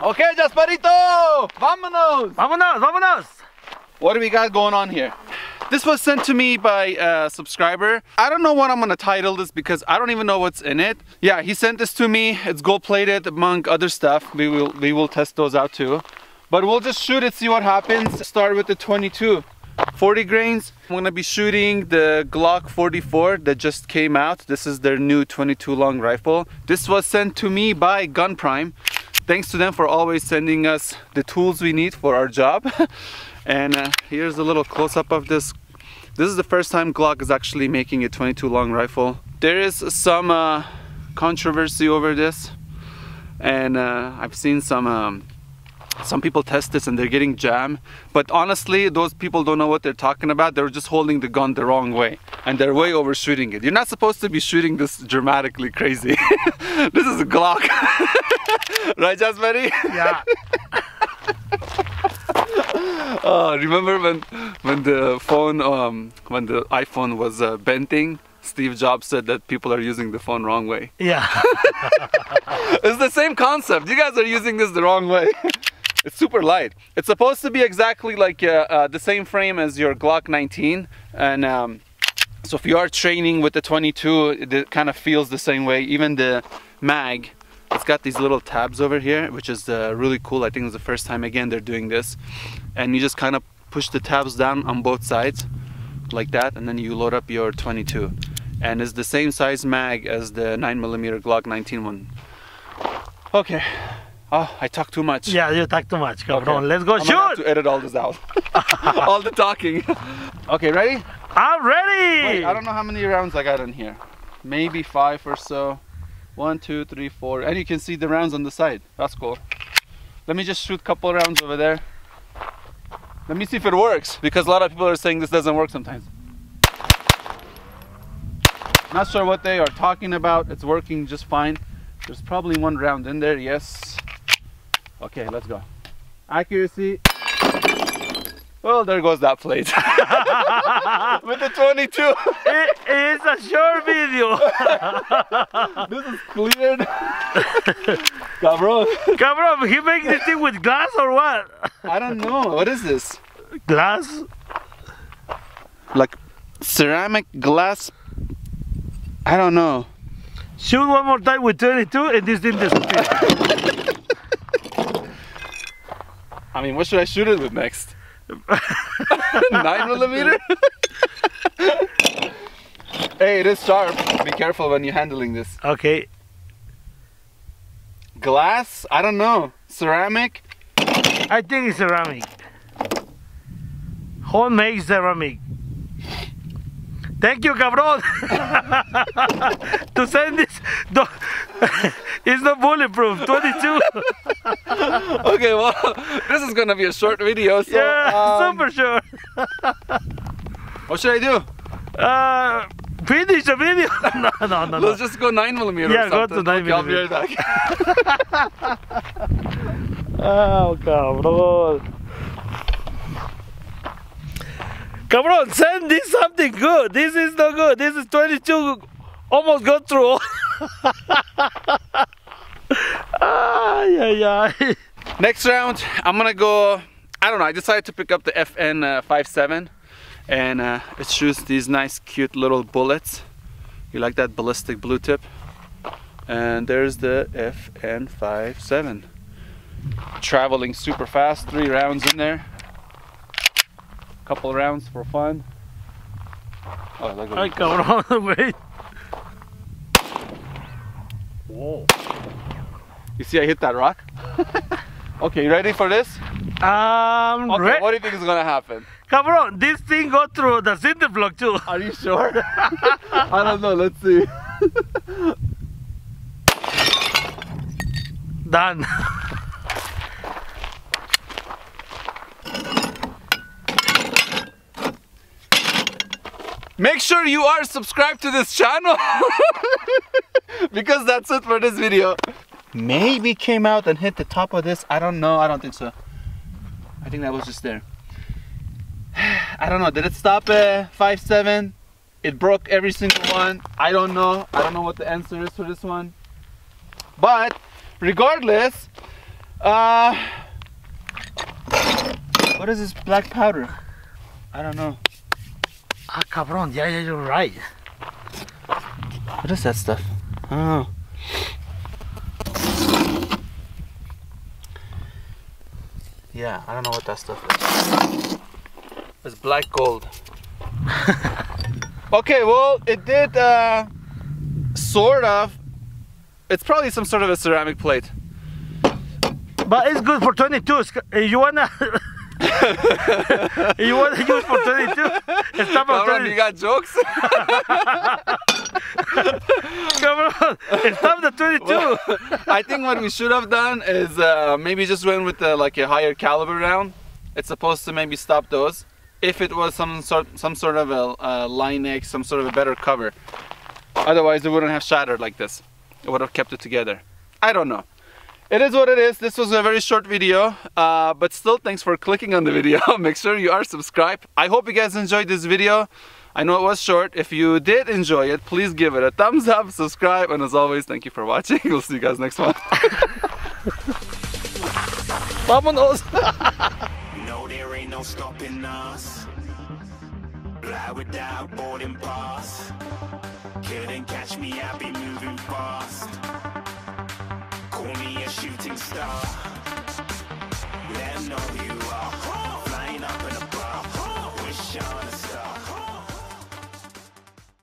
Okay, Jasperito! Vámonos! Vámonos, vámonos! What do we got going on here? This was sent to me by a subscriber. I don't know what I'm gonna title this because I don't even know what's in it. Yeah, he sent this to me. It's gold plated among other stuff. We will we will test those out too. But we'll just shoot it, see what happens. Start with the 22. 40 grains. I'm gonna be shooting the Glock 44 that just came out. This is their new 22 long rifle. This was sent to me by Gun Prime. Thanks to them for always sending us the tools we need for our job. and uh, here's a little close-up of this. This is the first time Glock is actually making a 22 long rifle. There is some uh, controversy over this and uh, I've seen some um, some people test this and they're getting jam but honestly those people don't know what they're talking about. They're just holding the gun the wrong way and they're way overshooting it. You're not supposed to be shooting this dramatically crazy. This is a Glock. Right Jasmine? Yeah. uh, remember when when the phone um, when the iPhone was uh, bending Steve Jobs said that people are using the phone wrong way. Yeah. it's the same concept. You guys are using this the wrong way It's super light. It's supposed to be exactly like uh, uh, the same frame as your Glock 19 and um, so if you are training with the 22 it, kind of feels the same way. Even the mag it's got these little tabs over here which is uh, really cool. I think it's the first time again they're doing this and you just kind of push the tabs down on both sides like that and then you load up your 22 and it's the same size mag as the 9mm Glock 19 one. Okay. Oh, I talk too much. yeah, you talk too much. Come Okay. on, let's go I'm gonna have shoot! to edit all this out. all the talking. okay, ready? I'm ready! Wait, I don't know how many rounds I got in here. Maybe five or so. One, two, three, four. And you can see the rounds on the side. That's cool. Let me just shoot a couple rounds over there. Let me see if it works. Because a lot of people are saying this doesn't work sometimes. Not sure what they are talking about. It's working just fine. There's probably one round in there. Yes. Okay, let's go. Accuracy. Well, there goes that plate. With the 22. It is a short video. this is cleared. Cabrón. Come on, he make this thing with glass or what? I don't know. What is this? Glass? Like ceramic glass? I don't know. Shoot one more time with 22 and this thing disappears. I mean, what should I shoot it with next? Nine millimeter? hey, it is sharp. Be careful when you're handling this. Okay, Glass? I don't know. Ceramic? I think it's ceramic. Homemade ceramic. Thank you, cabron. to send this, it's not bulletproof. 22. Okay, well, this is gonna be a short video. So, yeah, um, super sure. What should I do? Uh, finish the video. no, no, no, no. Let's just go 9 millimeter. Yeah, or go to 9 Okay, I'll be right back. Oh, cabrón. Cabrón, send this something good. This is not good. This is 22. Almost got through. All- ay, ay, ay. Next round, I'm gonna go. I don't know. I decided to pick up the FN uh, 57, and uh, it shoots these nice, cute little bullets. You like that ballistic blue tip? And there's the FN 57, traveling super fast. Three rounds in there. Couple rounds for fun. Oh, look Ay, at cabrón, wait. Whoa. You see, I hit that rock. okay, you ready for this? Um, Okay, what do you think is gonna happen? cabrón, this thing got through the cinder block too. Are you sure? I don't know. Let's see. Done. Make sure you are subscribed to this channel because that's it for this video. Maybe came out and hit the top of this. I don't know. I don't think so. I think that was just there. I don't know. Did it stop at 5.7? It broke every single one. I don't know. I don't know what the answer is for this one. But regardless, Uh, what is this black powder? I don't know. Ah, cabron. Yeah, yeah, you're right. What is that stuff? Oh. Yeah, I don't know what that stuff is. It's black gold. okay, well, it did uh, sort of. It's probably some sort of a ceramic plate. But it's good for 22. Uh, You wanna? you wanna use for 22? It's time for 22. got jokes? Come on, it's for 22. I think what we should have done is uh, maybe just went with uh, like a higher caliber round. It's supposed to maybe stop those. If it was some sort, some sort of a uh, LINE-X, some sort of a better cover. Otherwise, it wouldn't have shattered like this. It would have kept it together. I don't know. It is what it is. This was a very short video, uh, but still, thanks for clicking on the video. Make sure you are subscribed. I hope you guys enjoyed this video. I know it was short. If you did enjoy it, please give it a thumbs up, subscribe, and as always, thank you for watching. We'll see you guys next one. Vámonos. No, there ain't no stopping us. Fly without boarding pass. Couldn't catch me, I be moving fast. Call me a shooting star. Let know